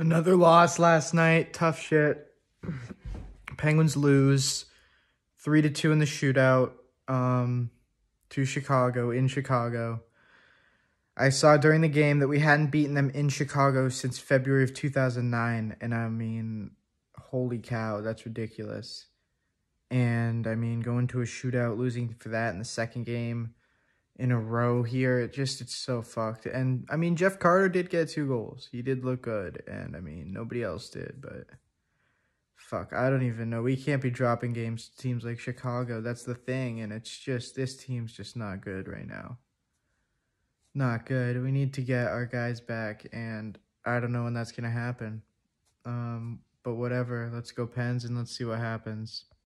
Another loss last night. Tough shit. Penguins lose three to two in the shootout um, to Chicago in Chicago. I saw during the game that we hadn't beaten them in Chicago since February of 2009. And I mean, holy cow, that's ridiculous. And I mean, going to a shootout, losing for that in the second game in a row here. It just it's so fucked. And I mean, Jeff Carter did get two goals. He did look good, and I mean, nobody else did. But fuck, I don't even know. We can't be dropping games to teams like Chicago. That's the thing, and it's just this team's just not good right now. Not good. We need to get our guys back, and I don't know when that's gonna happen. Um, but whatever. Let's go Pens and let's see what happens.